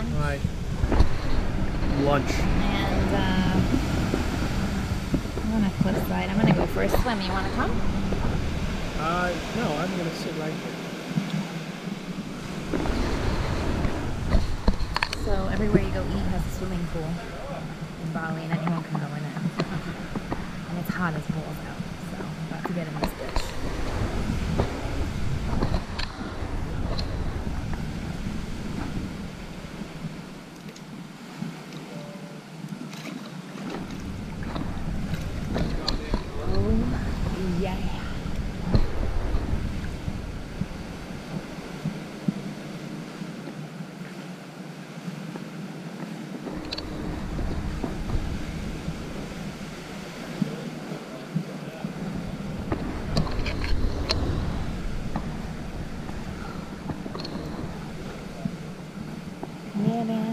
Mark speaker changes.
Speaker 1: Hi. Lunch.
Speaker 2: And uh, I'm on a cliffside. I'm gonna go for a swim. You wanna come?
Speaker 1: Uh, no, I'm gonna sit right here.
Speaker 2: So everywhere you go eat has a swimming pool in Bali, and anyone can go in it. And it's hot as balls out, so I'm about to get in this Yeah, man.